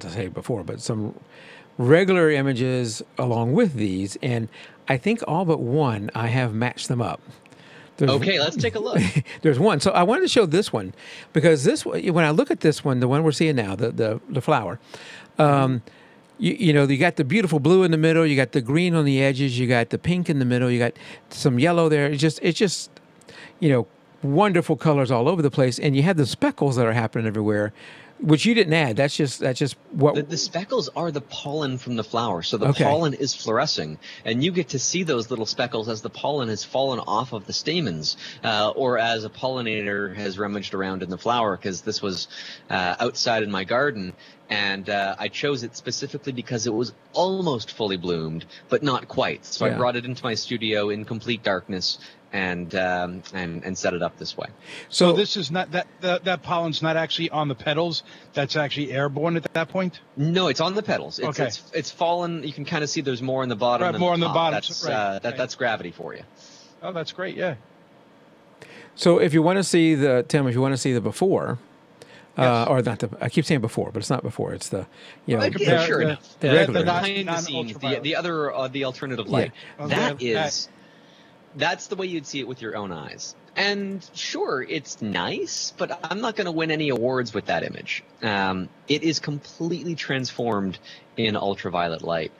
to say before, but some regular images along with these, and I think all but one I have matched them up. There's, okay, let's take a look. there's one. So I wanted to show this one because this when I look at this one, the one we're seeing now, the the, the flower. Um, you, you know, you got the beautiful blue in the middle, you got the green on the edges, you got the pink in the middle, you got some yellow there. It's just, it's just, you know, wonderful colors all over the place, and you have the speckles that are happening everywhere which you didn't add. That's just that's just what the, the, speckles are the pollen from the flower. So the okay. pollen is fluorescing, and you get to see those little speckles as the pollen has fallen off of the stamens, uh, or as a pollinator has rummaged around in the flower. Because this was uh, outside in my garden, and uh, I chose it specifically because it was almost fully bloomed, but not quite. So yeah. I brought it into my studio in complete darkness and um, and and set it up this way. So, so this is not that, that that pollen's not actually on the petals. That's actually airborne at that point. No, it's on the petals. It's, okay. It's, it's fallen. You can kind of see there's more in the bottom. Right, more on the bottom. That's right. uh, that, that's gravity for you. Oh, that's great. Yeah. So if you want to see the Tim, if you want to see the before. Uh, or not the, I keep saying before, but it's not before. It's the, you know, yeah, sure the, the, regular. The behind the scenes, the, the other, uh, the alternative light. Yeah. That is that's the way you'd see it with your own eyes. And sure, it's nice, but I'm not going to win any awards with that image. Um, it is completely transformed in ultraviolet light.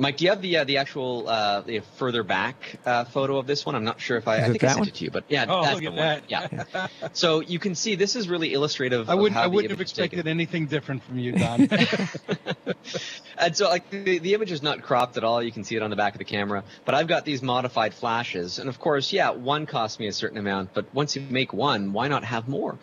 Mike, do you have the uh, the actual uh, the further back uh, photo of this one? I'm not sure if I, I think I sent one? it to you, but yeah, oh, that's look the at one. That. Yeah. so you can see this is really illustrative. I wouldn't I wouldn't have expected anything different from you, Don. and so like the, the image is not cropped at all. You can see it on the back of the camera. But I've got these modified flashes, and of course, yeah, one costs me a certain amount. But once you make one, why not have more?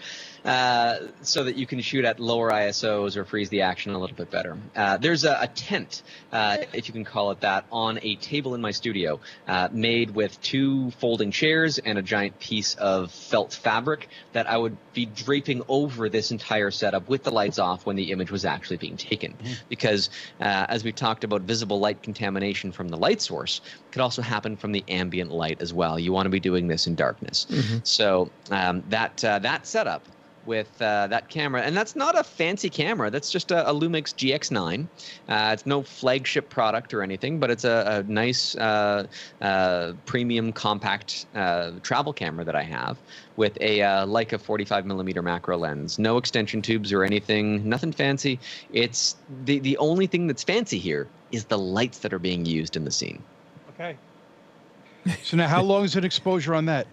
Uh, so that you can shoot at lower ISOs or freeze the action a little bit better. Uh, there's a, a tent, uh, if you can call it that, on a table in my studio, uh, made with two folding chairs and a giant piece of felt fabric that I would be draping over this entire setup with the lights off when the image was actually being taken. Mm-hmm. Because uh, as we talked about visible light contamination from the light source, could also happen from the ambient light as well. You want to be doing this in darkness. Mm-hmm. So um, that that setup with uh, that camera, and that's not a fancy camera. That's just a, a Lumix GX9. Uh, it's no flagship product or anything, but it's a, a nice uh, uh premium compact uh, travel camera that I have with a uh, Leica 45 millimeter macro lens. No extension tubes or anything. Nothing fancy. It's the the only thing that's fancy here is the lights that are being used in the scene. Okay. So now, how long is an exposure on that?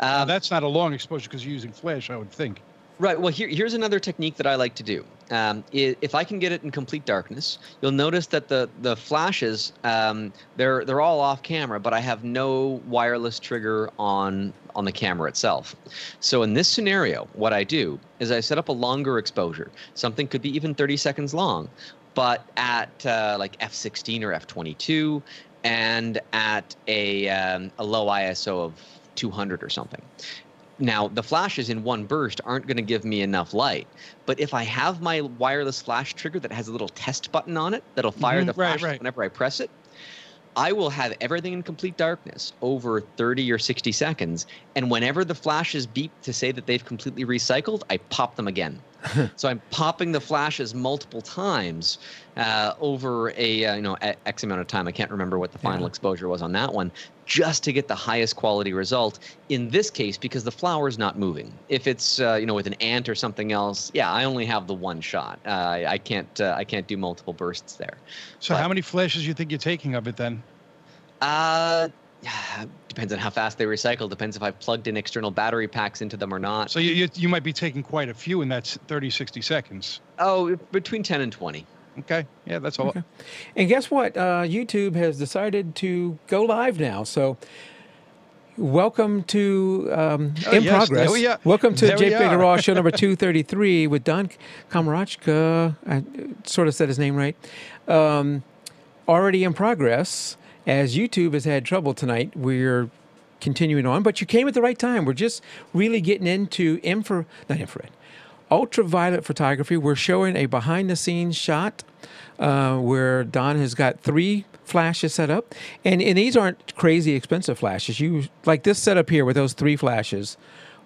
Uh, that's not a long exposure because you're using flash, I would think. Right. Well, here, here's another technique that I like to do. Um, if I can get it in complete darkness, you'll notice that the the flashes um, they're they're all off camera, but I have no wireless trigger on on the camera itself. So in this scenario, what I do is I set up a longer exposure. Something could be even 30 seconds long, but at uh, like f16 or f22, and at a um, a low ISO of 200 or something. Now, the flashes in one burst aren't going to give me enough light. But if I have my wireless flash trigger that has a little test button on it that'll fire mm-hmm, the flash right, right. whenever I press it, I will have everything in complete darkness over 30 or 60 seconds. And whenever the flashes beep to say that they've completely recycled, I pop them again. so I'm popping the flashes multiple times uh, over a uh, you know x amount of time. I can't remember what the final yeah. exposure was on that one, just to get the highest quality result. In this case, because the flower is not moving. If it's uh, you know with an ant or something else, yeah, I only have the one shot. Uh, I can't uh, I can't do multiple bursts there. So but, how many flashes you think you're taking of it then? Uh, depends on how fast they recycle. Depends if I've plugged in external battery packs into them or not. So you, you, you might be taking quite a few in that 30, 60 seconds. Oh, between 10 and 20. Okay. Yeah, that's all. Okay. And guess what? Uh, YouTube has decided to go live now. So welcome to um, oh, In yes, Progress. We, welcome to JPEG Raw show number 233 with Don Komarechka. I sort of said his name right. Um, already in progress as YouTube has had trouble tonight, we're continuing on, but you came at the right time. We're just really getting into infra, not infrared, ultraviolet photography. We're showing a behind the scenes shot uh, where Don has got three flashes set up, and, and these aren't crazy expensive flashes. You like this setup here with those three flashes,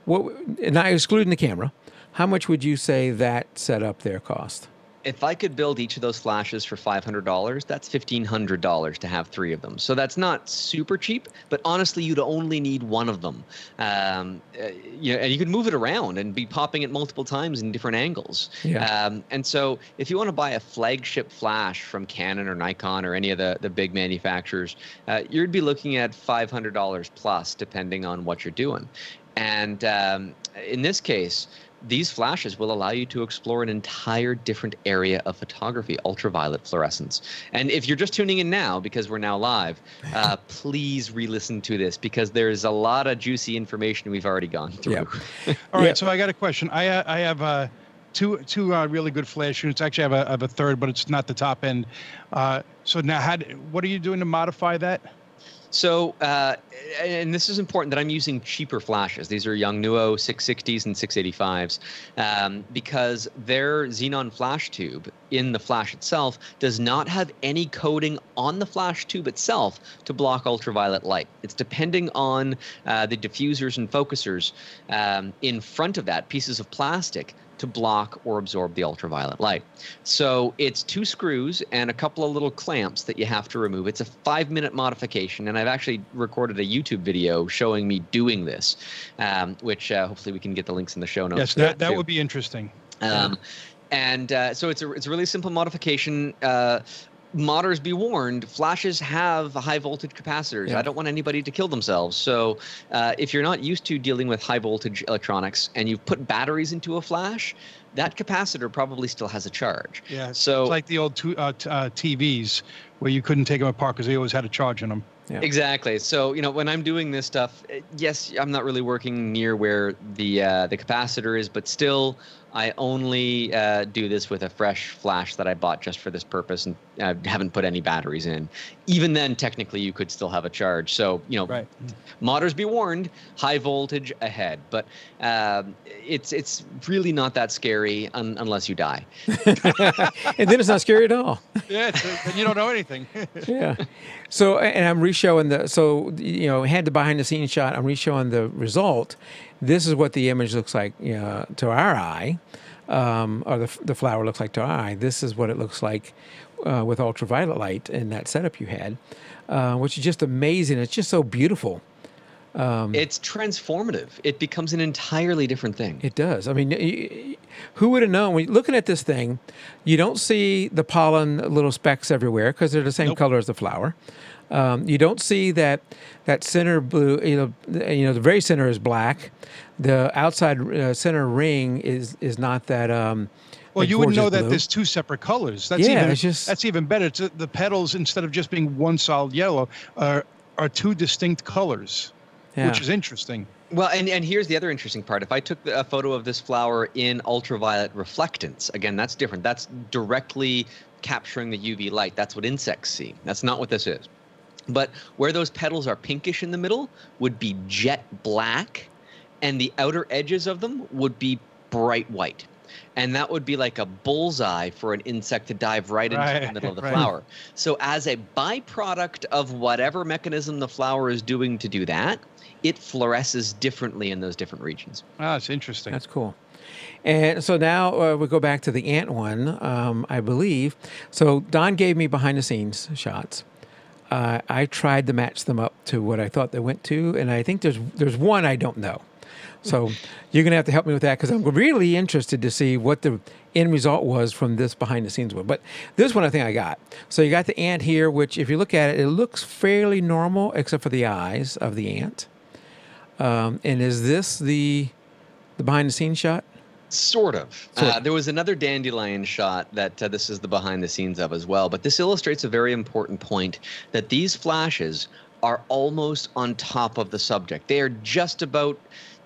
what, not excluding the camera. how much would you say that setup there cost? If I could build each of those flashes for $500, that's $1,500 to have three of them. So that's not super cheap, but honestly, you'd only need one of them. Um, uh, you know, and you could move it around and be popping it multiple times in different angles. Yeah. Um, and so if you want to buy a flagship flash from Canon or Nikon or any of the, the big manufacturers, uh, you'd be looking at $500 plus, depending on what you're doing. And um, in this case, these flashes will allow you to explore an entire different area of photography, ultraviolet fluorescence. And if you're just tuning in now, because we're now live, uh, please re-listen to this because there's a lot of juicy information we've already gone through. Yep. All right, Yeah. so I got a question. I uh, I have uh, two two uh, really good flash units. Actually, I have a, I have a third, but it's not the top end. Uh, so now, how, d- what are you doing to modify that? So, uh, and this is important that I'm using cheaper flashes. These are Yongnuo 660s and 685s um, because their xenon flash tube in the flash itself does not have any coating on the flash tube itself to block ultraviolet light. It's depending on uh, the diffusers and focusers um, in front of that, pieces of plastic to block or absorb the ultraviolet light. So it's two screws and a couple of little clamps that you have to remove. It's a five minute modification, and I've actually recorded a YouTube video showing me doing this, um, which uh, hopefully we can get the links in the show notes. Yes, for that, that would be interesting. Um, and uh, so it's a it's a really simple modification. Uh, modders be warned flashes have high voltage capacitors Yeah. i don't want anybody to kill themselves so uh, if you're not used to dealing with high voltage electronics and you've put batteries into a flash that capacitor probably still has a charge Yeah. So- it's like the old two, uh, t- uh, TVs where you couldn't take them apart because they always had a charge in them. Yeah. Exactly. So you know, when I'm doing this stuff, eh, yes, I'm not really working near where the uh, the capacitor is, but still, I only uh, do this with a fresh flash that I bought just for this purpose, and uh, haven't put any batteries in. Even then, technically, you could still have a charge. So you know, Right. modders be warned: high voltage ahead. But um, it's it's really not that scary un- unless you die. and then it's not scary at all. Yeah, it's- and you don't know anything. yeah. So, and I'm re-showing the, so, you know, had the behind the scenes shot, I'm re-showing the result. This is what the image looks like you know, to our eye, um, or the, the flower looks like to our eye. This is what it looks like uh, with ultraviolet light in that setup you had, uh, which is just amazing. It's just so beautiful. It's transformative. It becomes an entirely different thing. It does. I mean, who would have known? When you're looking at this thing, you don't see the pollen little specks everywhere because they're the same Nope. color as the flower. Um, you don't see that that center blue. You know, the- you know, the very center is black. The outside uh, center ring is is not that. Um, Well, that you wouldn't know that blue. there's two separate colors. That's Yeah, even it's just- that's even better. It's, uh, the petals instead of just being one solid yellow are are two distinct colors, Yeah. which is interesting. Well, and, and here's the other interesting part. If I took a photo of this flower in ultraviolet reflectance, again, that's different. That's directly capturing the UV light. That's what insects see. That's not what this is. But where those petals are pinkish in the middle would be jet black, and the outer edges of them would be bright white. And that would be like a bullseye for an insect to dive right, into the middle of the right. flower. So, as a byproduct of whatever mechanism the flower is doing to do that, it fluoresces differently in those different regions. Ah, that's interesting. That's cool. And so now uh, we go back to the ant one, um, I believe. So Don gave me behind the scenes shots. Uh, I tried to match them up to what I thought they went to, and I think there's there's one I don't know. So you're gonna have to help me with that because I'm really interested to see what the end result was from this behind the scenes one. But this one I think I got. So you got the ant here, which if you look at it, it looks fairly normal except for the eyes of the ant. Um, and is this the the behind the scenes shot? Sort of. Sort Uh, there was another dandelion shot that uh, this is the behind the scenes of as well. But this illustrates a very important point that these flashes are almost on top of the subject. They are just about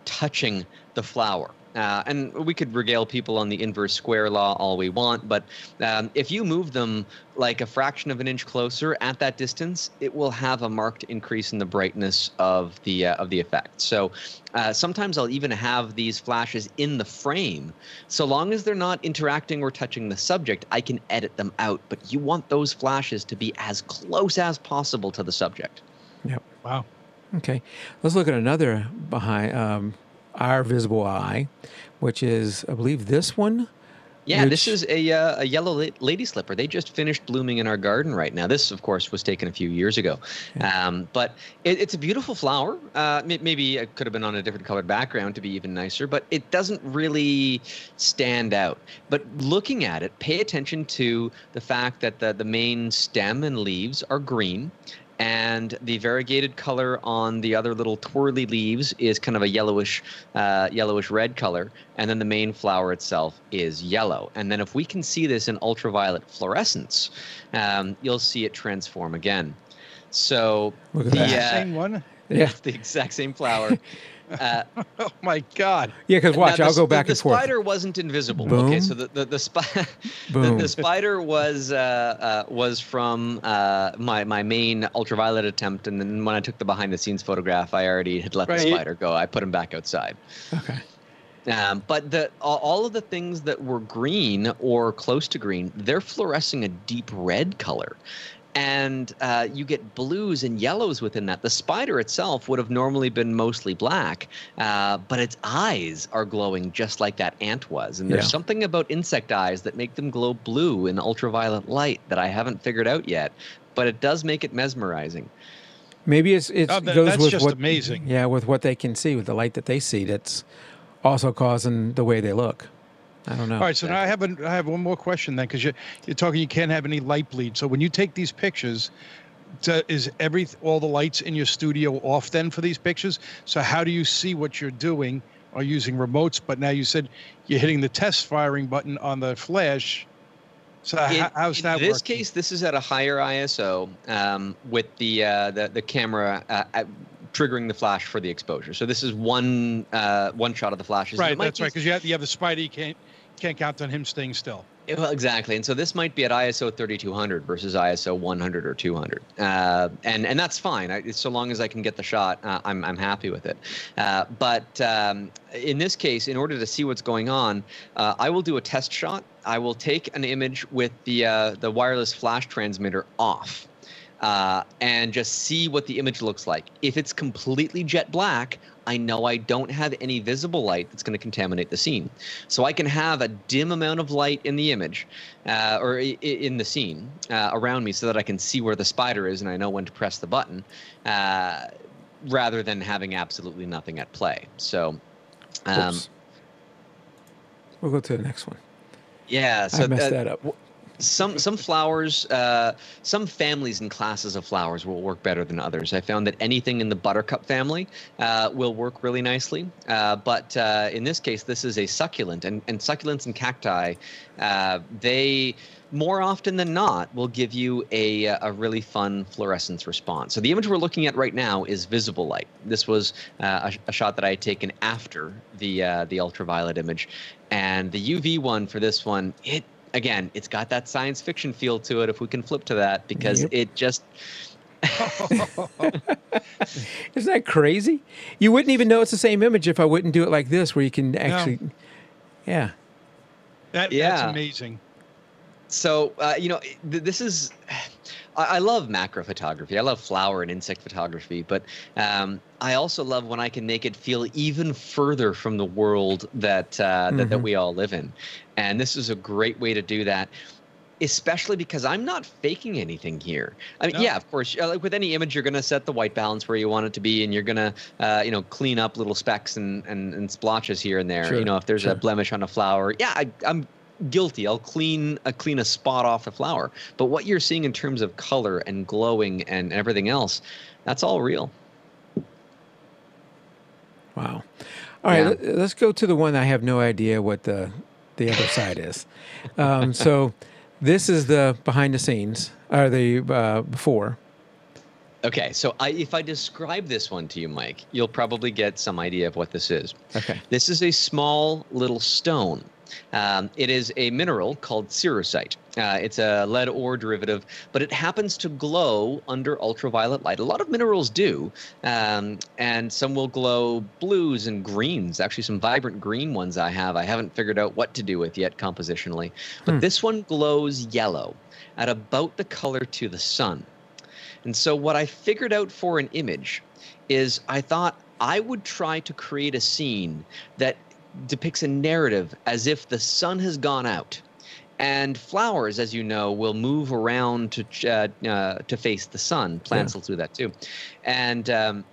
touching the flower. Uh, and we could regale people on the inverse square law all we want, but um, if you move them like a fraction of an inch closer at that distance, it will have a marked increase in the brightness of the uh, of the effect. So uh, sometimes I'll even have these flashes in the frame. So long as they're not interacting or touching the subject, I can edit them out. But you want those flashes to be as close as possible to the subject. Yep. Wow. Okay. Let's look at another behind um, our visible eye, which is, I believe, this one. Yeah, this is a uh, a yellow lady slipper. They just finished blooming in our garden right now. This, of course, was taken a few years ago, um, but it, it's a beautiful flower. Uh, maybe it could have been on a different colored background to be even nicer, but it doesn't really stand out. But looking at it, pay attention to the fact that the the main stem and leaves are green. And the variegated color on the other little twirly leaves is kind of a yellowish, uh, yellowish red color, and then the main flower itself is yellow. And then if we can see this in ultraviolet fluorescence, um, you'll see it transform again. So Look at the that. uh, Same one. Yeah. the exact same flower. Uh, Oh my God. Yeah, because watch, the I'll go back the and forth. The spider wasn't invisible. Boom. Okay, so the the the, spi- the, the spider was uh, uh, was from uh, my my main ultraviolet attempt, and then when I took the behind the scenes photograph, I already had let Right. the spider go. I put him back outside. Okay. Um, but the all, all of the things that were green or close to green, they're fluorescing a deep red color. And uh, you get blues and yellows within that. The spider itself would have normally been mostly black, uh, but its eyes are glowing just like that ant was. And there's Yeah. something about insect eyes that make them glow blue in ultraviolet light that I haven't figured out yet. But it does make it mesmerizing. Maybe it's it Oh, that- goes that's with just what amazing. Yeah, with what they can see, with the light that they see, that's also causing the way they look. I don't know. All right, so now I have a, I have one more question then, because you're you're talking you can't have any light bleed. So when you take these pictures, to, is every all the lights in your studio off then for these pictures? So how do you see what you're doing? Or using remotes? But now you said you're hitting the test firing button on the flash. So In, how, how's in that this working? case, this is at a higher ISO um, with the, uh, the the camera uh, at, triggering the flash for the exposure. So this is one uh, one shot of the flashes. Right, that's be- right. Because you have you have the spider, you can't count on him staying still. Well, exactly, and so this might be at ISO 3200 versus ISO 100 or 200, uh, and and that's fine. I, so long as I can get the shot, uh, I'm I'm happy with it. Uh, but um, in this case, in order to see what's going on, uh, I will do a test shot. I will take an image with the uh, the wireless flash transmitter off. Uh, and just see what the image looks like. If it's completely jet black, I know I don't have any visible light that's going to contaminate the scene. So I can have a dim amount of light in the image uh, or in the scene uh, around me so that I can see where the spider is and I know when to press the button uh, rather than having absolutely nothing at play. So, um, We'll go to the next one. yeah. So I messed uh, that up. Some some flowers uh, some families and classes of flowers will work better than others. I found that anything in the buttercup family uh, will work really nicely. Uh, but uh, in this case this is a succulent and, and succulents and cacti uh, they more often than not will give you a, a really fun fluorescence response. So the image we're looking at right now is visible light. This was uh, a, a shot that i had taken after the uh, the ultraviolet image. And the uv one for this one it again, it's got that science fiction feel to it if we can flip to that because Yep. it just Isn't that crazy? You wouldn't even know it's the same image if I wouldn't do it like this, where you can actually. Yeah. That, Yeah. That's amazing. so uh, you know th- this is I, I love macro photography i love flower and insect photography but um, i also love when i can make it feel even further from the world that, uh, that that Mhm. we all live in and this is a great way to do that especially because i'm not faking anything here i mean No. yeah of course uh, like with any image you're going to set the white balance where you want it to be and you're going to uh, you know clean up little specks and, and, and splotches here and there Sure, you know if there's sure. a blemish on a flower yeah I, i'm guilty. I'll clean a clean a spot off the flower. But what you're seeing in terms of color and glowing and everything else, that's all real. Wow. All right, Yeah. let, let's go to the one I have no idea what the the other side is. Um, so this is the behind the scenes or the uh, before. Okay, so I, if I describe this one to you, Mike, you'll probably get some idea of what this is. Okay. This is a small little stone. Um, it is a mineral called cerussite. Uh, it's a lead ore derivative, but it happens to glow under ultraviolet light. A lot of minerals do, um, and some will glow blues and greens. Actually, some vibrant green ones I have. I haven't figured out what to do with yet compositionally, but Hmm. this one glows yellow at about the color to the sun. And so, what I figured out for an image is I thought I would try to create a scene that depicts a narrative as if the sun has gone out. And flowers, as you know, will move around to uh, uh, to face the sun. Plants will do that too, and um,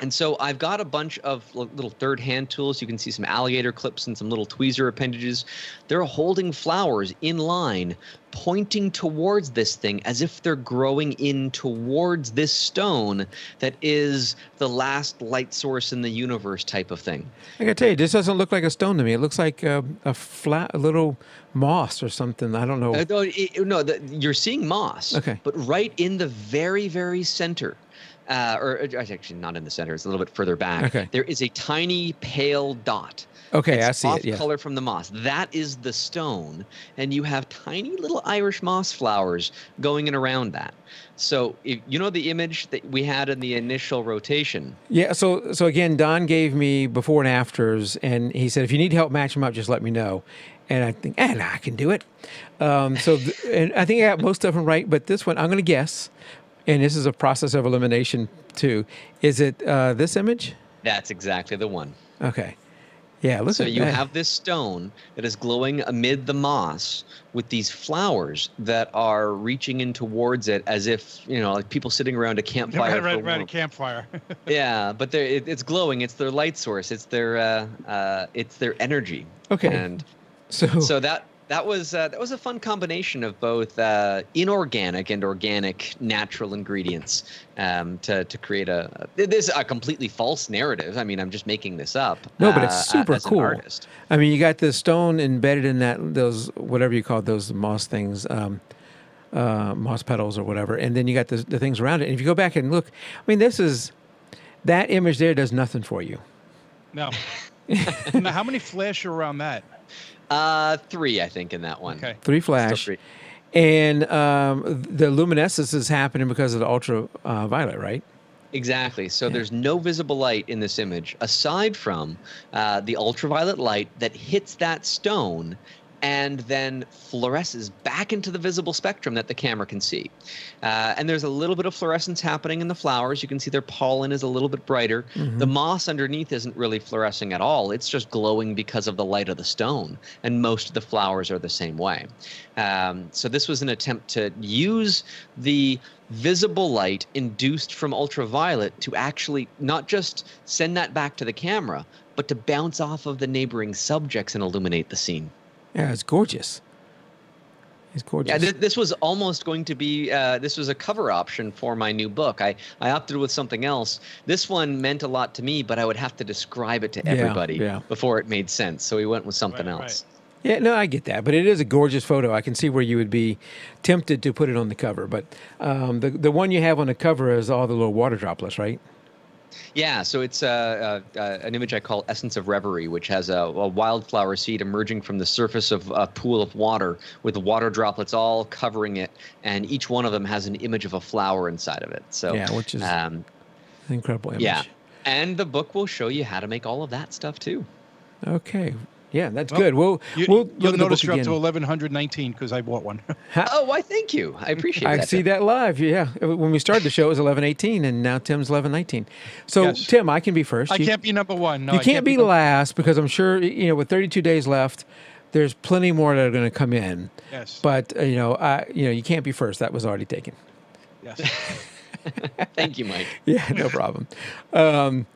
and so I've got a bunch of little third hand tools. You can see some alligator clips and some little tweezer appendages. They're holding flowers in line, pointing towards this thing as if they're growing in towards this stone that is the last light source in the universe type of thing. I gotta tell you, this doesn't look like a stone to me. It looks like a, a flat, a little moss or something. I don't know. Uh, no, it- no the, you're seeing moss. Okay. But right in the very, very center, uh, or uh, actually not in the center, it's a little bit further back. Okay. There is a tiny pale dot. Okay, it's I see off it. Yeah. color from the moss. That is the stone, and you have tiny little Irish moss flowers going in around that. So if, you know the image that we had in the initial rotation. Yeah. So so again, Don gave me before and afters, and he said if you need help match them up, just let me know. And I think, and I can do it. Um, so th- and I think I got most of them right, but this one I'm going to guess, and this is a process of elimination too. Is it uh, this image? That's exactly the one. Okay. Yeah. Look So at you that. have this stone that is glowing amid the moss with these flowers that are reaching in towards it as if, you know, like people sitting around a campfire. right, for right, right, a campfire. Yeah, but they're, it, it's glowing. It's their light source. It's their uh, uh, it's their energy. Okay. And so so that that was uh, that was a fun combination of both uh, inorganic and organic natural ingredients um, to to create a this a completely false narrative. I mean, I'm just making this up. No, but it's uh, super as an cool. artist. I mean, you got the stone embedded in that those whatever you call those moss things, um, uh, moss petals or whatever, and then you got the, the things around it. And if you go back and look, I mean, this is that image there does nothing for you. no. now, how many flash are around that? Uh, three, I think, in that one. Okay. Three Still flash, three. and um, the luminescence is happening because of the ultraviolet, right? Exactly. So Yeah. there's no visible light in this image aside from uh, the ultraviolet light that hits that stone and then fluoresces back into the visible spectrum that the camera can see. Uh, and there's a little bit of fluorescence happening in the flowers. You can see their pollen is a little bit brighter. The moss underneath isn't really fluorescing at all. It's just glowing because of the light of the stone. And most of the flowers are the same way. Um, so this was an attempt to use the visible light induced from ultraviolet to actually not just send that back to the camera, but to bounce off of the neighboring subjects and illuminate the scene. Yeah, it's gorgeous. It's gorgeous. Yeah, th- this was almost going to be. Uh, this was a cover option for my new book. I I opted with something else. This one meant a lot to me, but I would have to describe it to everybody yeah. before it made sense. So we went with something Right, right. else. Yeah, no, I get that, but it is a gorgeous photo. I can see where you would be tempted to put it on the cover, but um, the the one you have on the cover is all the little water droplets, right? Yeah, so it's uh, uh, uh, an image I call Essence of Reverie, which has a, a wildflower seed emerging from the surface of a pool of water with water droplets all covering it, and each one of them has an image of a flower inside of it. So, Yeah, which is- um, An incredible image. yeah. And the book will show you how to make all of that stuff too. Okay. Yeah, that's Well, good. We'll You, we'll will look notice you're up again. to 1119 because I bought one. Oh, why? Thank you. I appreciate I that. see that live. Yeah, when we started the show, it was eleven eighteen, and now Tim's eleven nineteen. So Yes. Tim, I can be first. I You- can't be number one. No, you I can't, be number- last because I'm sure you know with 32 days left, there's plenty more that are going to come in. Yes. But uh, you know, I you know you can't be first. That was already taken. yes. Thank you, Mike. Yeah, no problem. Um,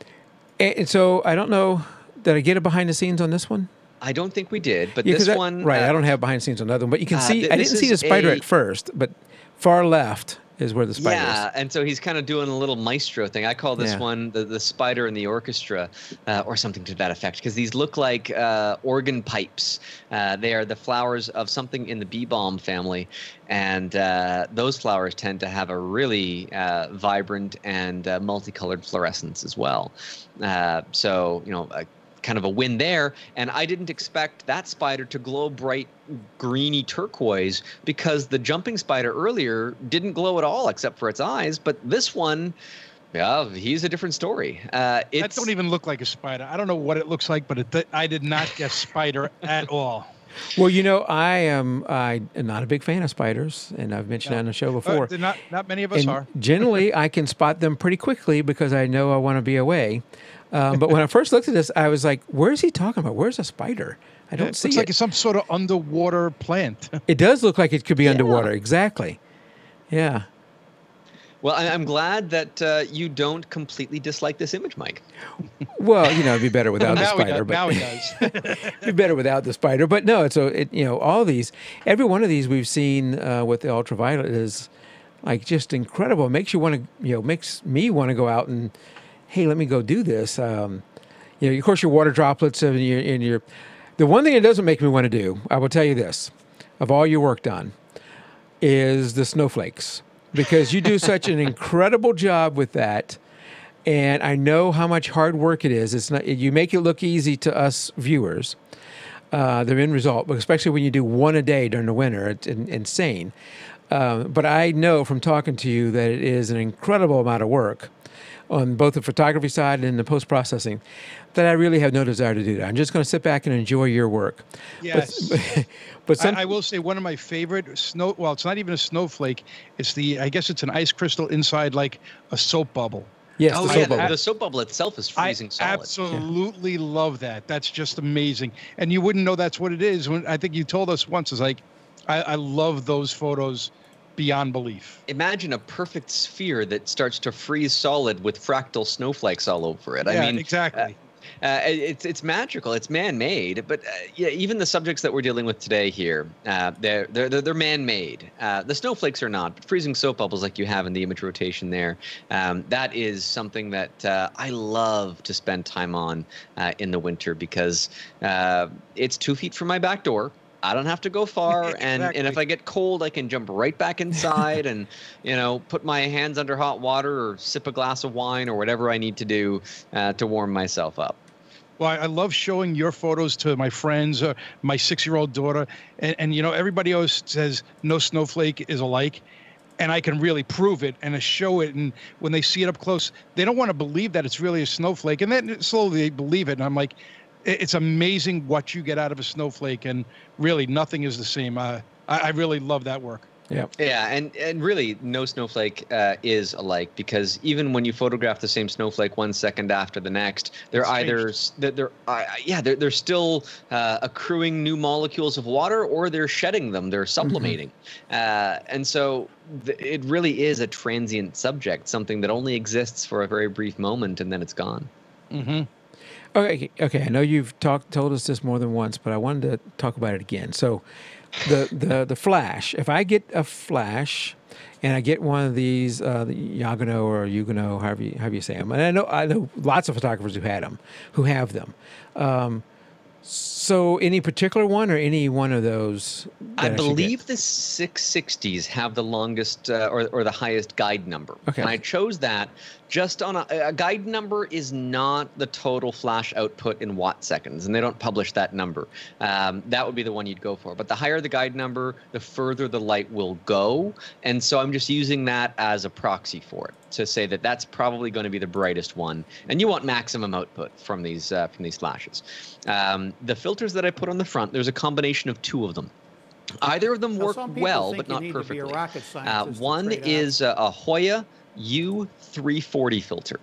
and, and so I don't know. Did I get a behind the scenes on this one? I don't think we did, but Yeah, this that- one. right? uh, I don't have behind the scenes on another one, but you can uh, see. th- I didn't see the spider a- at first, but far left is where the spider Yeah, is. and so he's kind of doing a little maestro thing. I call this Yeah. one the, the spider in the orchestra, uh, or something to that effect, because these look like uh, organ pipes. Uh, they are the flowers of something in the bee balm family, and uh, those flowers tend to have a really uh, vibrant and uh, multicolored fluorescence as well. Uh, so you know. A, Kind of a win there, and I didn't expect that spider to glow bright greeny turquoise because the jumping spider earlier didn't glow at all except for its eyes. But this one, yeah, he's a different story. Uh, That don't even look like a spider. I don't know what it looks like, but it, I did not guess spider at all. Well, you know, I am I am not a big fan of spiders, and I've mentioned that on the show Uh, before. they're not not many of us and are. generally, I can spot them pretty quickly because I know I want to be away. Um, but when I first looked at this, I was like, "Where's he talking about? Where's a spider? I don't it see looks it." like it's some sort of underwater plant. it does look like it could be underwater. Exactly. Yeah. Well, I- I'm glad that uh, you don't completely dislike this image, Mike. Well, you know, it'd be better without the spider, does, but now he does. it'd be better without the spider. But no, it's a, it, you know, all these, every one of these we've seen uh, with the ultraviolet is like just incredible. It makes you want to, you know, makes me want to go out and, hey, let me go do this. Um, you know, of course, your water droplets and your, and your, the one thing it doesn't make me want to do, I will tell you this, of all your work done, is the snowflakes because you do such an incredible job with that and I know how much hard work it is. It's not you make it look easy to us viewers, uh, the end result, but especially when you do one a day during the winter, it's in, insane. Um, but I know from talking to you that it is an incredible amount of work on both the photography side and the post processing that I really have no desire to do that. I'm just going to sit back and enjoy your work. Yes. But, but some, I, I will say one of my favorite snow. Well, it's not even a snowflake. It's the. I guess it's an ice crystal inside like a soap bubble. yes, oh the yeah, soap the, bubble. the soap bubble itself is I freezing solid. I absolutely love that. That's just amazing. And you wouldn't know that's what it is. When I think you told us once, it's like, I, I love those photos beyond belief. Imagine a perfect sphere that starts to freeze solid with fractal snowflakes all over it. yeah, I mean, exactly. Uh, it's it's magical. It's man-made, but uh, yeah, even the subjects that we're dealing with today here, uh, they're, they're they're they're man-made. Uh, the snowflakes are not, but freezing soap bubbles like you have in the image rotation there, um, that is something that uh, I love to spend time on uh, in the winter because uh, it's two feet from my back door. I don't have to go far, and, and if I get cold, I can jump right back inside and you know put my hands under hot water or sip a glass of wine or whatever I need to do uh, to warm myself up. Well, I love showing your photos to my friends, uh, my six-year-old daughter, and, and you know everybody always says no snowflake is alike, and I can really prove it and show it. And when they see it up close, they don't want to believe that it's really a snowflake, and then slowly they believe it. And I'm like, "I- it's amazing what you get out of a snowflake, and really nothing is the same. Uh, I, I really love that work. yeah. Yeah, and, and really, no snowflake uh, is alike because even when you photograph the same snowflake one second after the next, they're It's either changed. they're, they're uh, yeah they're, they're still uh, accruing new molecules of water or they're shedding them, they're sublimating, uh, and so th- it really is a transient subject, something that only exists for a very brief moment and then it's gone. Mm-hmm. Okay, okay. I know you've talked told us this more than once, but I wanted to talk about it again. So, the the the flash. If I get a flash, and I get one of these, uh, the Yagano or Yugano, however you, however you say them, and I know I know lots of photographers who had them, who have them. Um, so, any particular one or any one of those? I believe the 660s have the longest uh, or, or the highest guide number. Okay. And I chose that just on a, a guide number is not the total flash output in watt seconds, and they don't publish that number. Um, that would be the one you'd go for. But the higher the guide number, the further the light will go. And so I'm just using that as a proxy for it to say that that's probably going to be the brightest one. And you want maximum output from these uh, from these flashes. Um, the filters that I put on the front, there's a combination of two of them. Either of them Now, work well, but not need to be perfectly. Uh, one is a, a Hoya U340 filter.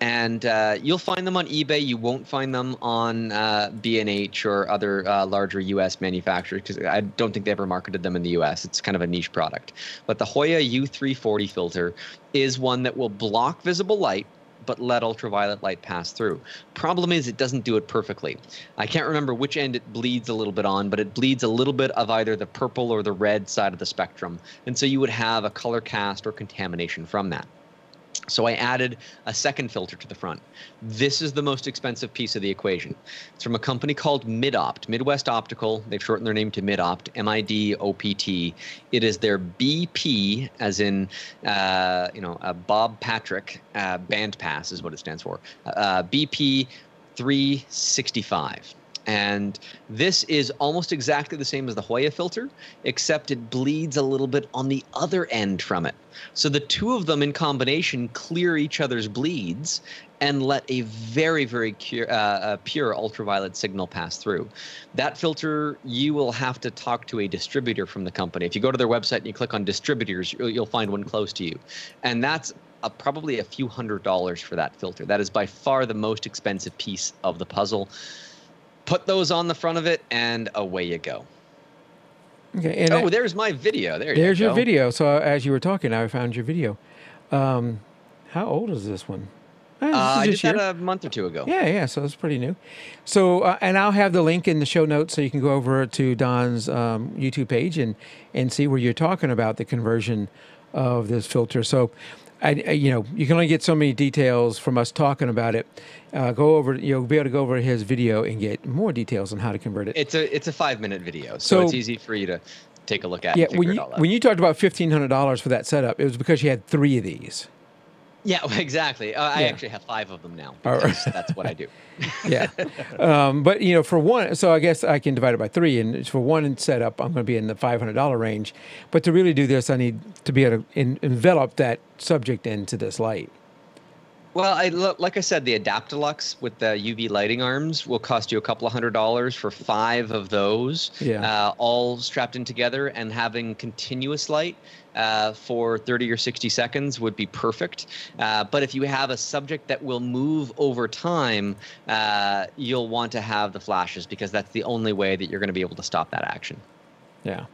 And uh, you'll find them on eBay. You won't find them on uh, B&H or other uh, larger U.S. manufacturers because I don't think they ever marketed them in the U.S. It's kind of a niche product. But the Hoya U340 filter is one that will block visible light but let ultraviolet light pass through. Problem is, it doesn't do it perfectly. I can't remember which end it bleeds a little bit on, but it bleeds a little bit of either the purple or the red side of the spectrum. And so you would have a color cast or contamination from that. So I added a second filter to the front. This is the most expensive piece of the equation. It's from a company called Midopt, Midwest Optical. They've shortened their name to Midopt, M-I-D-O-P-T. It is their BP, as in, uh, you know, uh, Bob Patrick uh, Band Pass is what it stands for. Uh, BP 365. And this is almost exactly the same as the Hoya filter, except it bleeds a little bit on the other end from it. So the two of them in combination clear each other's bleeds and let a very, very pure, uh, uh, pure ultraviolet signal pass through. That filter, you will have to talk to a distributor from the company. If you go to their website and you click on distributors, you'll, you'll find one close to you. And that's uh, probably a few hundred dollars for that filter. That is by far the most expensive piece of the puzzle. Put those on the front of it, and away you go. Okay. And oh, I- there's my video. There you go. there's your video. So as you were talking, I found your video. Um, how old is this one? Eh, this Uh, I did this that a month or two ago. Yeah, yeah. So it's pretty new. So, uh, and I'll have the link in the show notes so you can go over to Don's um, YouTube page and and see where you're talking about the conversion of this filter. So, I, I- you know, you can only get so many details from us talking about it. Uh, go over, you'll be able to go over his video and get more details on how to convert it. It's a it's a five minute video, so, So- it's easy for you to take a look at. yeah, when it you when you talked about fifteen hundred dollars for that setup, it was because you had three of these. Yeah, exactly. Uh, I actually have five of them now. Because that's what I do. yeah. Um, but you know, for one, so I guess I can divide it by three, and it's for one setup, I'm going to be in the five hundred dollar range. But to really do this, I need to be able to en- envelop that subject into this light. Well, I like I said, the Adaptalux with the UV lighting arms will cost you a couple of hundred dollars for five of those, Yeah. uh, all strapped in together, and having continuous light uh, for 30 or 60 seconds would be perfect. Uh, but if you have a subject that will move over time, uh, you'll want to have the flashes because that's the only way that you're going to be able to stop that action. Yeah.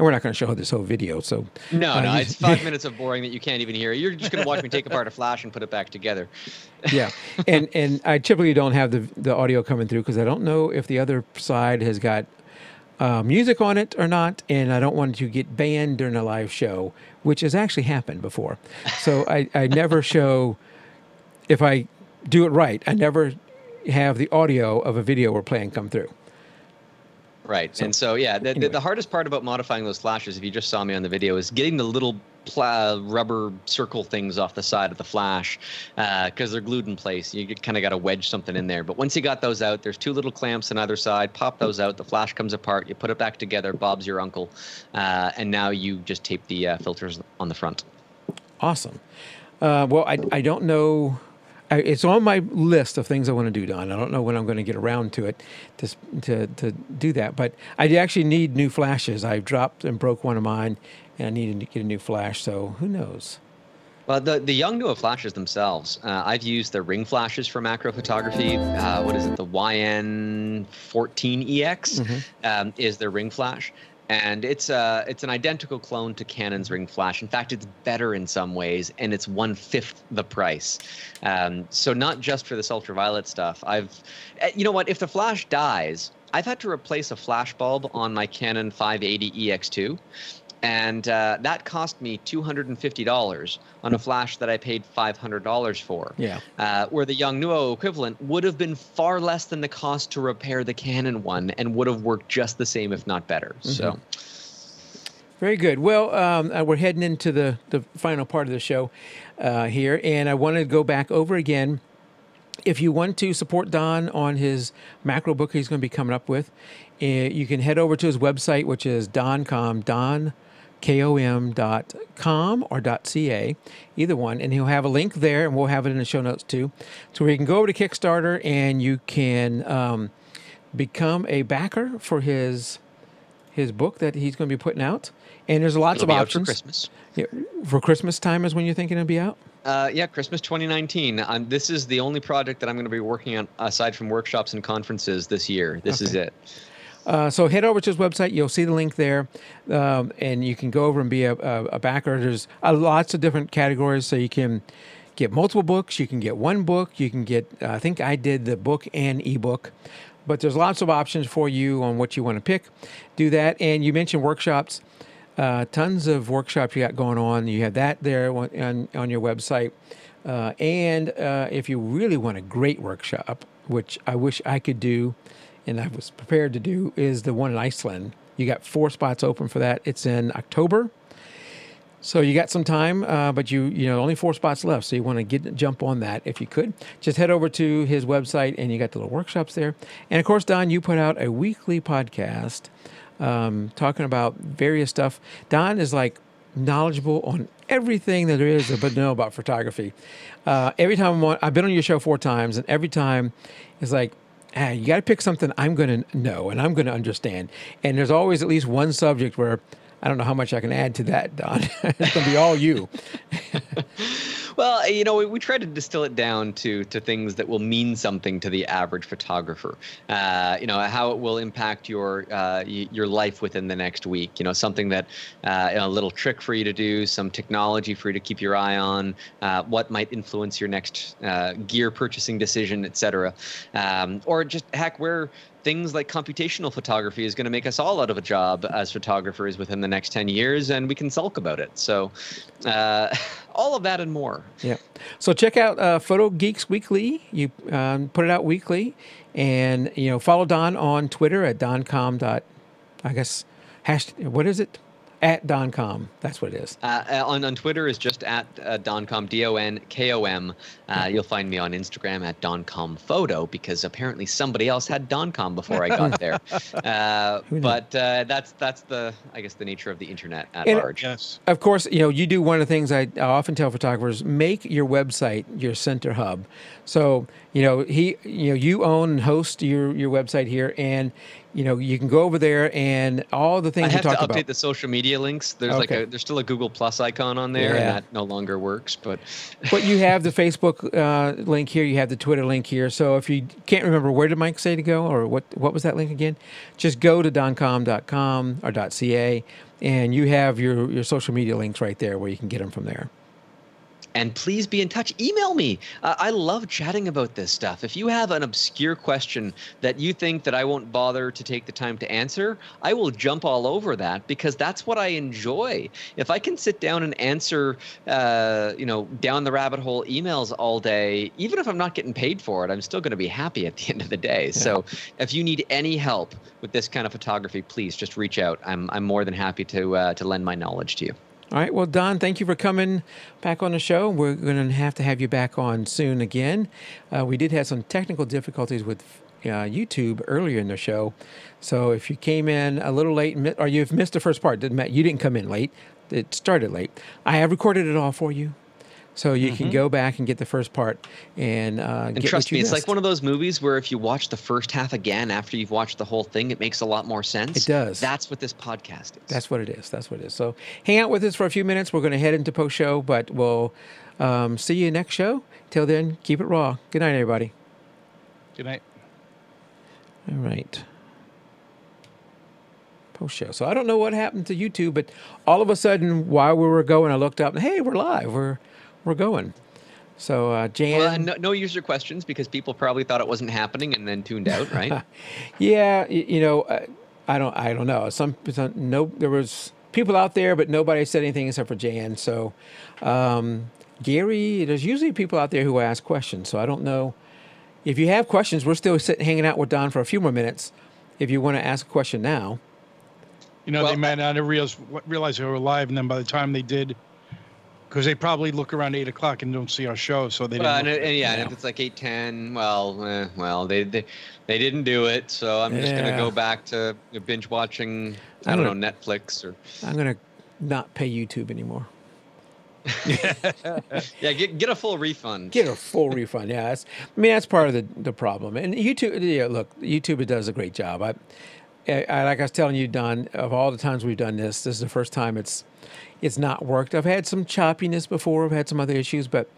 And we're not going to show this whole video, so No, Uh, no, it's five minutes of boring that you can't even hear. You're just going to watch me take apart a flash and put it back together. yeah. And and I typically don't have the the audio coming through because I don't know if the other side has got uh, music on it or not, and I don't want to get banned during a live show, which has actually happened before. So I, I never show if I do it right. I never have the audio of a video we're playing come through. Right. and so, yeah, the, anyway. the, hardest part about modifying those flashes, if you just saw me on the video, is getting the little pla- rubber circle things off the side of the flash because they're glued in place. You kind of got to wedge something in there. But once you got those out, there's two little clamps on either side. Pop those out. The flash comes apart. You put it back together. Bob's your uncle. Uh, and now you just tape the uh, filters on the front. Awesome. Uh, well, I, I don't know. I, it's on my list of things I want to do, Don. I don't know when I'm going to get around to it to, to, to do that. But I actually need new flashes. I dropped and broke one of mine, and I needed to get a new flash. So who knows? Well, the, the Yongnuo flashes themselves, uh, I've used the ring flashes for macro photography. Uh, what is it? The YN14EX um, is their ring flash. And it's uh, it's an identical clone to Canon's ring flash. In fact, it's better in some ways, and it's one fifth the price. Um, so not just for this ultraviolet stuff. I've, eh, you know what? If the flash dies, I've had to replace a flash bulb on my Canon 580 EX2, and uh, that cost me $250 on a flash that I paid $500 for. Yeah. Uh, where the young Yongnuo equivalent would have been far less than the cost to repair the Canon one and would have worked just the same, if not better. So, Very good. Well, um, uh, we're heading into the, the final part of the show uh, here, and I want to go back over again. If you want to support Don on his macro book he's going to be coming up with, uh, you can head over to his website, which is donkom, don, K-O-M dot com or dot ca, either one, and he'll have a link there, and we'll have it in the show notes too, so where you can go over to Kickstarter and you can um, become a backer for his his book that he's going to be putting out. And there's lots it'll of out for options Christmas. Yeah, for Christmas time is when you're thinking it'll be out. Uh, yeah, Christmas 2019. Um, this is the only project that I'm going to be working on aside from workshops and conferences this year. This is it. Uh, so head over to his website. You'll see the link there, um, and you can go over and be a, a, a backer. There's uh, lots of different categories, so you can get multiple books. You can get one book. You can get. Uh, I think I did the book and ebook, but there's lots of options for you on what you want to pick. Do that, and you mentioned workshops. Uh, tons of workshops you got going on. You have that there on on, on your website. Uh, and if you really want a great workshop, which I wish I could do, and I was prepared to do, is the one in Iceland. You got four spots open for that. It's in October, so you got some time, uh, but you you know only four spots left. So you want to get jump on that if you could. Just head over to his website, and you got the little workshops there. And of course, Don, you put out a weekly podcast um, talking about various stuff. Don is like knowledgeable on everything that there is to know about photography. Uh, every time I'm on, I've been on your show four times, and every time it's like, ah, you got to pick something I'm going to know and I'm going to understand. And there's always at least one subject where I don't know how much I can add to that, Don. it's going to be all you. Well, you know, we, we try to distill it down to to things that will mean something to the average photographer. Uh, you know, how it will impact your uh, your life within the next week. You know, something that uh, a little trick for you to do, some technology for you to keep your eye on, uh, what might influence your next uh, gear purchasing decision, etc. Um, or just heck, where things like computational photography is going to make us all out of a job as photographers within the next 10 years and we can sulk about it so uh, all of that and more Yeah. So check out uh, Photo Geeks Weekly. You um, put it out weekly, and you know follow Don on Twitter at donkom dot. I guess hash. What is it? At donkom. That's what it is. uh, uh, on, on twitter is just at uh, donkom d-o-n-k-o-m uh, you'll find me on instagram at donkom photo because apparently somebody else had donkom before i got there uh, but uh, that's that's the i guess the nature of the internet at And- large Yes. Of course, you know you do one of the things I, I often tell photographers: make your website your center hub. So you know he, you know you own and host your your website here, and you know you can go over there and all the I things you have to update about. the social media links. There's like a there's still a Google Plus icon on there, Yeah. and that no longer works. But But you have the Facebook uh, link here. You have the Twitter link here. So if you can't remember where did Mike say to go, or what what was that link again? Just go to donkom.com or .ca, and you have your your social media links right there where you can get them from there. And please be in touch. Email me. Uh, I love chatting about this stuff. If you have an obscure question that you think that I won't bother to take the time to answer, I will jump all over that because that's what I enjoy. If I can sit down and answer, uh, you know, down the rabbit hole emails all day, even if I'm not getting paid for it, I'm still going to be happy at the end of the day. So if you need any help with this kind of photography, please just reach out. I'm I'm more than happy to uh, to lend my knowledge to you. All right. Well, Don, thank you for coming back on the show. We're going to have to have you back on soon again. Uh, we did have some technical difficulties with uh, YouTube earlier in the show, so if you came in a little late or you've missed the first part, didn't matter. You didn't come in late. It started late. I have recorded it all for you. So you can go back and get the first part and, uh, And get trust what you me, it's like one of those movies where if you watch the first half again after you've watched the whole thing, it makes a lot more sense. It does. That's what this podcast is. That's what it is. That's what it is. So hang out with us for a few minutes. We're going to head into post show, but we'll um, see you next show. Till then, keep it raw. Good night, everybody. Good night. All right. Post show. So I don't know what happened to YouTube, but all of a sudden, while we were going, I looked up and hey, we're live. We're we're going. So uh, Jan, well, no, no user questions because people probably thought it wasn't happening and then tuned out, right? yeah, y- you know, uh, I don't, I don't know. Some, some no, there was people out there, but nobody said anything except for Jan. So um, Gary, there's usually people out there who ask questions. So I don't know if you have questions. We're still sitting hanging out with Don for a few more minutes. If you want to ask a question now. You know, Well- they might not realize realized, realized they were live, and then by the time they did, because they probably look around eight o'clock and don't see our show, so they Well, didn't. and, and yeah, and if it's like eight ten, well, eh, well, they, they they didn't do it, so I'm just gonna go back to binge watching. I I don't don't know Netflix or I'm gonna not pay YouTube anymore. yeah, get get a full refund. Get a full refund. Yeah, that's, I mean that's part of the, the problem. And YouTube, yeah, look, YouTube does a great job. I, I, I- like I was telling you, Don, of all the times we've done this, this is the first time it's it's not worked. I've had some choppiness before. I've had some other issues, but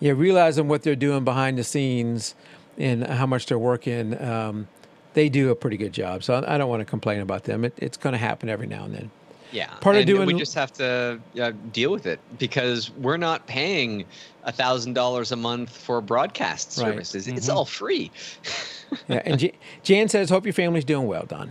yeah, realizing what they're doing behind the scenes and how much they're working, um, they do a pretty good job. So I, I don't want to complain about them. It, it's going to happen every now and then. Yeah, Part of doing- we just have to uh, deal with it because we're not paying a thousand dollars a month for broadcast Right. services. It's all free. Yeah, and J- Jan says, "Hope your family's doing well, Don."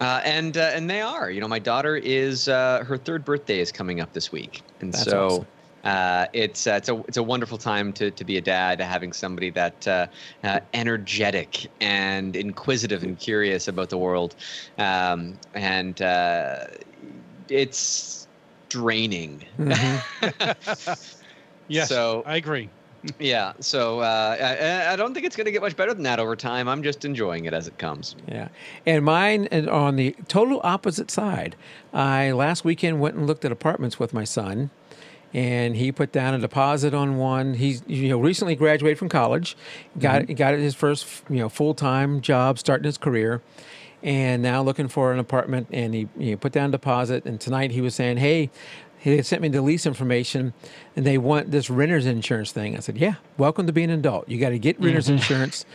Uh, and uh, and they are. You know, my daughter is uh, her third birthday is coming up this week, and That's so awesome. uh, it's uh, it's a it's a wonderful time to to be a dad, having somebody that uh, uh, energetic and inquisitive and curious about the world, um, and uh, it's draining. yes, so- I agree. Yeah, so uh, I, I don't think it's going to get much better than that over time. I'm just enjoying it as it comes. Yeah, and mine and on the total opposite side. I last weekend went and looked at apartments with my son, and he put down a deposit on one. He's you know recently graduated from college, got got his first you know full time job, starting his career, and now looking for an apartment. And he, he put down a deposit. And tonight he was saying, "Hey." He sent me the lease information, and they want this renter's insurance thing. I said, "Yeah, welcome to being an adult. You got to get renter's insurance.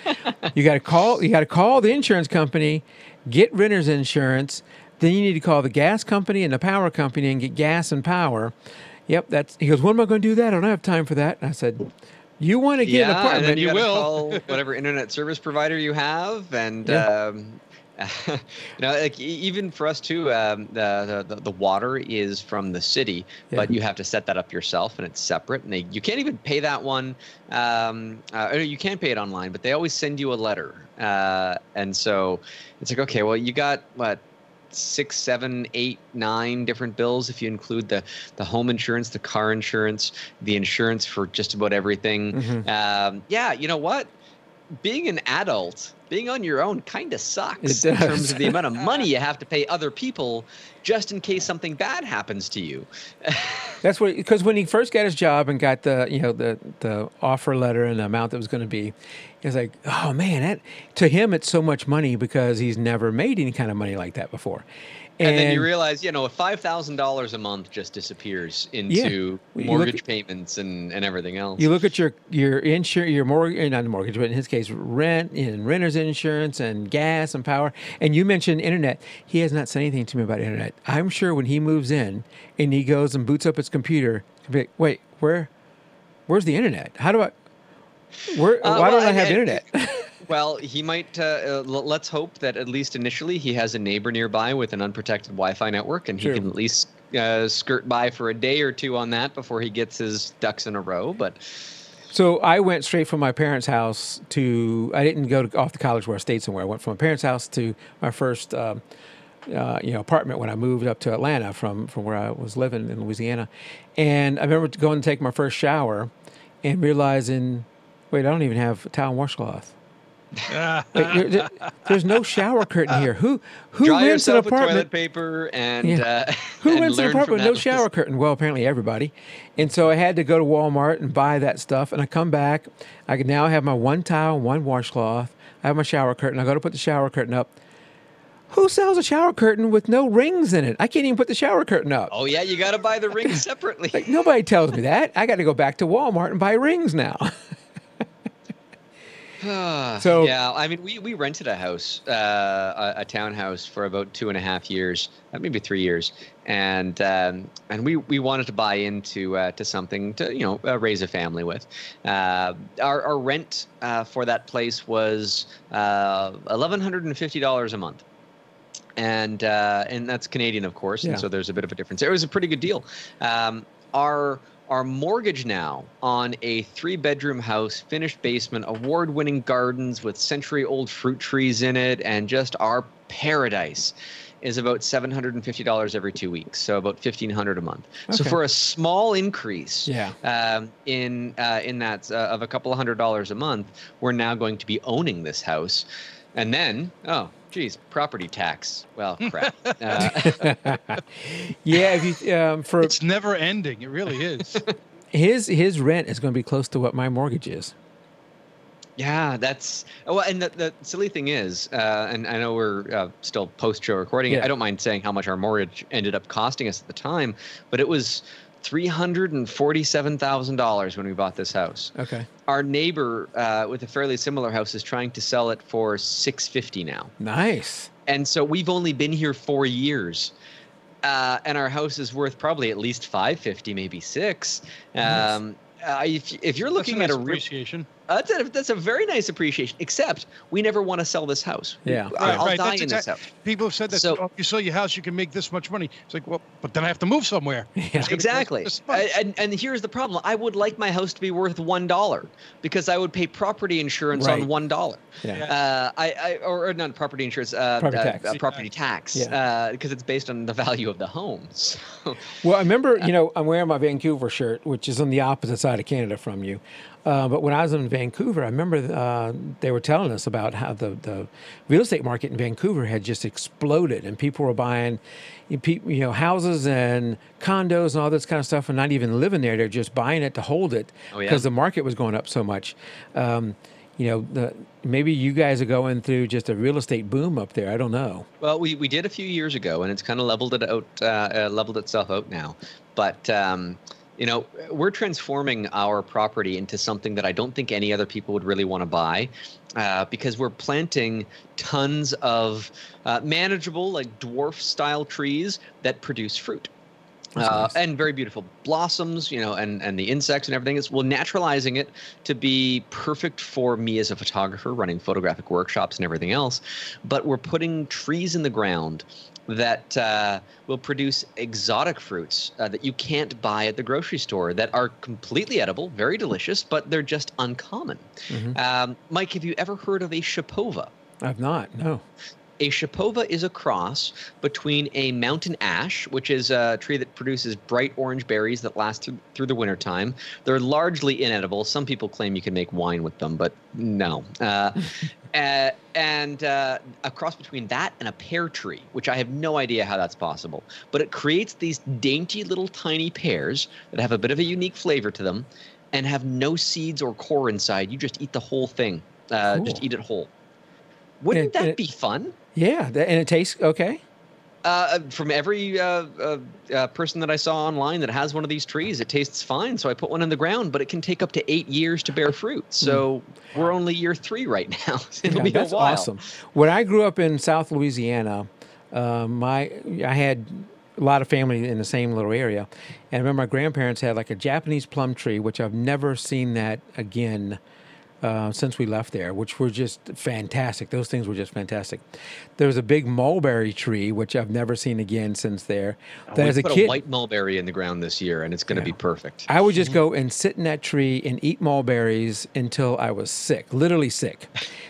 You got to call. You got to call the insurance company, get renter's insurance. Then you need to call the gas company and the power company and get gas and power. Yep, that's. He goes, "When am I going to do that? I don't have time for that." And I said, "You want to get an yeah, and apartment? then you, You will. call whatever internet service provider you have, and Yeah. um, you know, like even for us too, um, the, the the water is from the city, but you have to set that up yourself, and it's separate, and they you can't even pay that one. Um, uh, you can pay it online, but they always send you a letter, uh, and so it's like, okay, well, you got what six, seven, eight, nine different bills if you include the the home insurance, the car insurance, the insurance for just about everything. Mhm. Um, yeah, you know what? Being an adult, being on your own, kind of sucks in terms of the amount of money you have to pay other people just in case something bad happens to you. That's what because when he first got his job and got the you know the the offer letter and the amount that was going to be, he was like, oh man, that to him it's so much money because he's never made any kind of money like that before. And, then you realize, you know, five thousand dollars a month just disappears into look mortgage at- payments and, and everything else. You look at your your insurance, your mortgage, not mortgage, but in his case, rent and renter's insurance and gas and power. And you mentioned internet. He has not said anything to me about internet. I'm sure when he moves in and he goes and boots up his computer, like, wait, where, where's the internet? How do I? Where? Uh, why well, don't I have and- internet? Well, he might. Uh, uh, l- let's hope that at least initially he has a neighbor nearby with an unprotected Wi-Fi network, and he can at least uh, skirt by for a day or two on that before he gets his ducks in a row. But So I went straight from my parents' house to. I didn't go to, off to college where I stayed somewhere. I went from my parents' house to my first, um, uh, you know, apartment when I moved up to Atlanta from from where I was living in Louisiana. And I remember going to take my first shower, and realizing, wait, I don't even have a towel and washcloth. Wait, there- there- there's no shower curtain here. Who who dry rents an with apartment? toilet paper and Yeah. uh, Who and rents an apartment with no shower curtain? Well, apparently everybody. And so I had to go to Walmart and buy that stuff. And I come back. I can now have my one towel, one washcloth. I have my shower curtain. I go to put the shower curtain up. Who sells a shower curtain with no rings in it? I can't even put the shower curtain up. Oh yeah, you got to buy the rings separately. Like nobody tells me that. I got to go back to Walmart and buy rings now. So- yeah, I mean, we, we rented a house, uh, a, a townhouse, for about two and a half years, uh, maybe three years, and um, and we, we wanted to buy into uh, to something to you know uh, raise a family with. Uh, our our rent uh, for that place was uh, eleven hundred and fifty dollars a month. And uh, and that's Canadian, of course, Yeah. and so there's a bit of a difference. It was a pretty good deal. Um, our our mortgage now on a three bedroom house, finished basement, award winning gardens with century old fruit trees in it, and just our paradise is about $750 every two weeks. So about 1500 a month. So for a small increase yeah. um, in, uh, in that uh, of a couple of hundred dollars a month, we're now going to be owning this house. And then, oh, geez, property tax. Well, crap. Uh, yeah. If you um, for it's never ending. It really is. his his rent is going to be close to what my mortgage is. Yeah, that's well, and the, the silly thing is, uh, and I know we're uh, still post show recording. Yeah. I don't mind saying how much our mortgage ended up costing us at the time, but it was three hundred and forty-seven thousand dollars when we bought this house. Okay. Our neighbor uh, with a fairly similar house is trying to sell it for six fifty now, Nice. and so we've only been here four years. Uh, and our house is worth probably at least five fifty, maybe six. Nice. Um, uh, if, if you're That's looking nice at a appreciation. uh, that's, a, that's a very nice appreciation, except we never want to sell this house. Yeah. I- Right, I'll right, die that's in this house. People have said that. So- oh, you sell your house, you can make this much money. It's like, well, but then I have to move somewhere. Yeah. It's gonna cost Exactly. this Uh, and, and here's the problem. I would like my house to be worth $1 because I would pay property insurance Right. on $1. Yeah. Uh, I, I or, or not property insurance, uh, Property uh, tax. uh, property tax, Yeah. because it's based on the value of the home. So, Well, I remember, you know, I'm wearing my Vancouver shirt, which is on the opposite side of Canada from you. Uh, but when I was in Vancouver, I remember uh, they were telling us about how the, the real estate market in Vancouver had just exploded, and people were buying, you know, houses and condos and all this kind of stuff, and not even living there. They're just buying it to hold it Oh, yeah. because the market was going up so much. Um, you know, the maybe you guys are going through just a real estate boom up there. I don't know. Well, we, we did a few years ago, and it's kind of leveled it out, uh, uh, leveled itself out now. But um, you know, we're transforming our property into something that I don't think any other people would really want to buy, uh, because we're planting tons of uh, manageable, like dwarf-style trees that produce fruit. Uh, nice. and very beautiful blossoms, you know, and, and the insects and everything is well naturalizing it to be perfect for me as a photographer running photographic workshops and everything else. But we're putting trees in the ground that uh, will produce exotic fruits uh, that you can't buy at the grocery store that are completely edible, very delicious, but they're just uncommon. Um, Mike, have you ever heard of a shipova? I've not. No. A shipova is a cross between a mountain ash, which is a tree that produces bright orange berries that last through, through the wintertime. They're largely inedible. Some people claim you can make wine with them, but no. Uh, uh, and uh, a cross between that and a pear tree, which I have no idea how that's possible. But it creates these dainty little tiny pears that have a bit of a unique flavor to them and have no seeds or core inside. You just eat the whole thing, uh, just eat it whole. Wouldn't And- that it- be fun? Yeah, and it tastes okay. Uh, from every uh, uh, uh, person that I saw online that has one of these trees, it tastes fine. So I put one in the ground, but it can take up to eight years to bear fruit. So we're only year three right now. It'll Yeah, be that's a while. awesome. When I grew up in South Louisiana, uh, my I had a lot of family in the same little area, and I remember my grandparents had like a Japanese plum tree, which I've never seen that again. Uh, since we left there, which were just fantastic. Those things were just fantastic. There was a big mulberry tree, which I've never seen again since there. That we as a kid, a white mulberry in the ground this year, and it's going to be perfect. I would just go and sit in that tree and eat mulberries until I was sick, literally sick.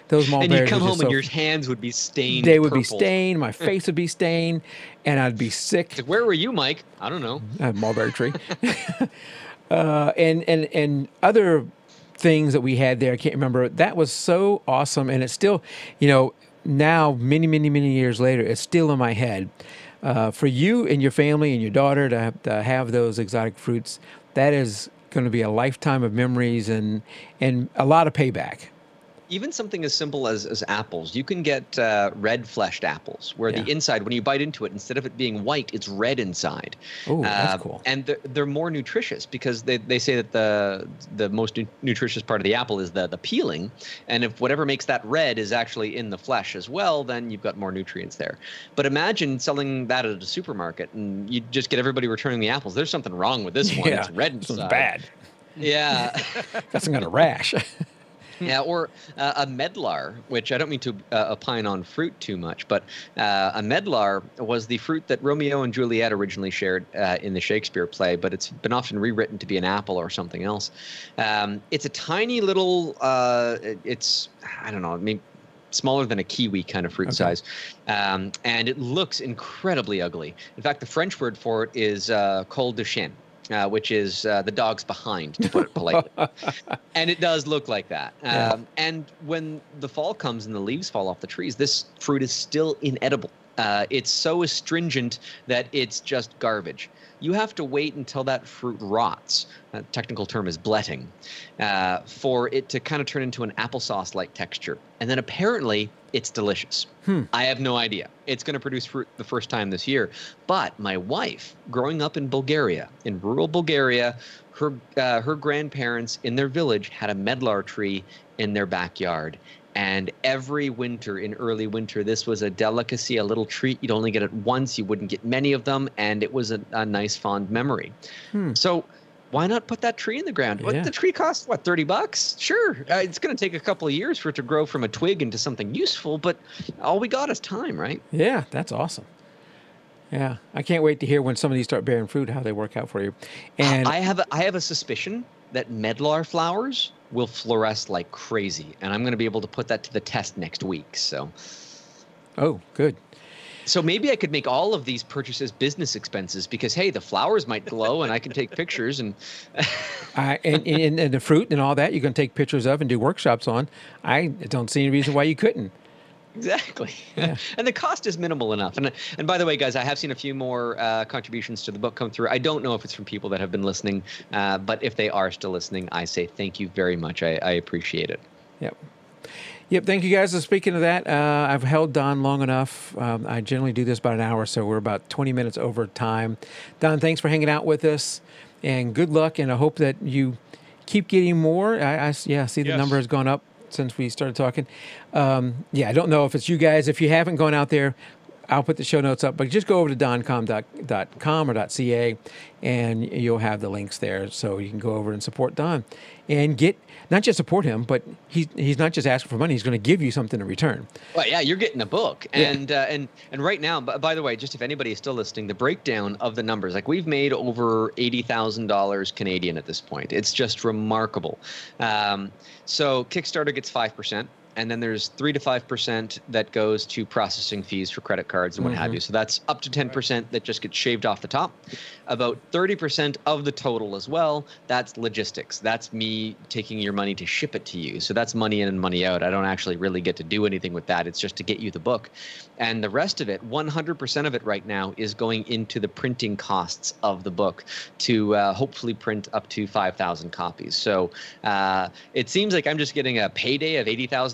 Those mulberries. and you come home just and so your hands would be stained. they would be stained, my face would be stained, and I'd be sick. Like, where were you, Mike? I don't know. Mulberry tree. uh, and and and other things that we had there, I can't remember. That was so awesome, and it's still, you know, now many many many years later, it's still in my head. Uh, for you and your family and your daughter to have, to have those exotic fruits, that is going to be a lifetime of memories and and a lot of payback. Even something as simple as, as apples. You can get uh, red fleshed apples, where Yeah. the inside, when you bite into it, instead of it being white, it's red inside. Oh, that's Uh, cool. And they're, they're more nutritious because they, they say that the the most nu- nutritious part of the apple is the, the peeling. And if whatever makes that red is actually in the flesh as well, then you've got more nutrients there. But imagine selling that at a supermarket and you just get everybody returning the apples. There's something wrong with this one. Yeah, It's red this inside. one's bad. Yeah. Got some kind of rash. Yeah, or uh, a medlar, which I don't mean to uh, opine on fruit too much, but uh, a medlar was the fruit that Romeo and Juliet originally shared uh, in the Shakespeare play, but it's been often rewritten to be an apple or something else. Um, it's a tiny little, uh, it's, I don't know, I mean, smaller than a kiwi kind of fruit Okay. size. Um, and it looks incredibly ugly. In fact, the French word for it is uh, cul de chien. Uh, which is uh, the dog's behind, to put it politely and it does look like that. Yeah. Um, and when the fall comes and the leaves fall off the trees, this fruit is still inedible. Uh, it's so astringent that it's just garbage. You have to wait until that fruit rots. A technical term is bletting, uh, for it to kind of turn into an applesauce-like texture. And then apparently, it's delicious. Hmm. I have no idea. It's going to produce fruit the first time this year. But my wife, growing up in Bulgaria, in rural Bulgaria, her uh, her grandparents in their village had a medlar tree in their backyard. And every winter, in early winter, this was a delicacy, a little treat. You'd only get it once. You wouldn't get many of them, and it was a, a nice, fond memory. Hmm. So, why not put that tree in the ground? What Yeah. the tree costs? What thirty bucks? Sure, uh, it's going to take a couple of years for it to grow from a twig into something useful, but all we got is time, right? Yeah, that's awesome. Yeah, I can't wait to hear when some of these start bearing fruit how they work out for you. And I have a, I have a suspicion that medlar flowers will fluoresce like crazy, and I'm going to be able to put that to the test next week. So, oh, good. so maybe I could make all of these purchases business expenses because hey, the flowers might glow, and I can take pictures and. I, and, and, and the fruit and all that you can take pictures of and do workshops on. I don't see any reason why you couldn't. Exactly, Yeah. and the cost is minimal enough. And and by the way, guys, I have seen a few more uh, contributions to the book come through. I don't know if it's from people that have been listening, uh, but if they are still listening, I say thank you very much. I, I appreciate it. Yep. Yep. Thank you guys. So speaking of that, uh, I've held Don long enough. Um, I generally do this about an hour, so we're about 20 minutes over time. Don, thanks for hanging out with us, and good luck. And I hope that you keep getting more. I yeah, see the Yes. number has gone up since we started talking. Um, yeah, I don't know if it's you guys. If you haven't gone out there, I'll put the show notes up, but just go over to donkom.com or .ca and you'll have the links there so you can go over and support Don and get not just support him, but he's he's not just asking for money, he's going to give you something in return. Well, yeah, you're getting a book, Yeah. and uh, and and right now, by, by the way, just if anybody is still listening, the breakdown of the numbers, like we've made over eighty thousand dollars Canadian at this point. It's just remarkable. Um, so Kickstarter gets five percent. And then there's three to five percent that goes to processing fees for credit cards and what have Mhm. you. So that's up to ten percent that just gets shaved off the top. About thirty percent of the total as well. That's logistics. That's me taking your money to ship it to you. So that's money in and money out. I don't actually really get to do anything with that. It's just to get you the book. And the rest of it, 100% of it right now, is going into the printing costs of the book to uh, hopefully print up to 5,000 copies. So uh, it seems like I'm just getting a payday of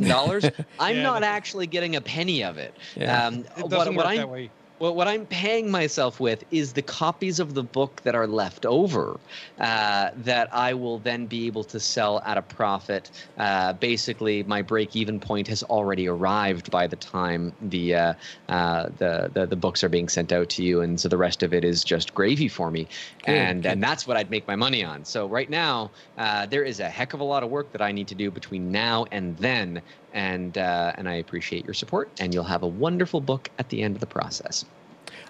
$80,000. I'm Yeah, not actually getting a penny of it. Yeah. Um, It doesn't what work I'm that way. Well, what I'm paying myself with is the copies of the book that are left over uh, that I will then be able to sell at a profit. Uh, basically, my break-even point has already arrived by the time the, uh, uh, the the the books are being sent out to you, and so the rest of it is just gravy for me, Good, and and that's what I'd make my money on. So right now, uh, there is a heck of a lot of work that I need to do between now and then. And uh, and I appreciate your support, and you'll have a wonderful book at the end of the process.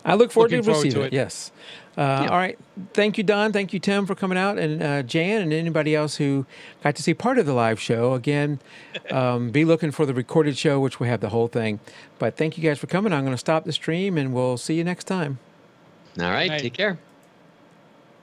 I look forward Looking to receiving it. it. Yes. Uh, All right. Thank you, Don. Thank you, Tim, for coming out, and uh, Jan, and anybody else who got to see part of the live show. Again, um, be looking for the recorded show, which we have the whole thing. But thank you guys for coming. I'm going to stop the stream, and we'll see you next time. All right, Right. take care.